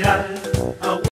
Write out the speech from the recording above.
mirar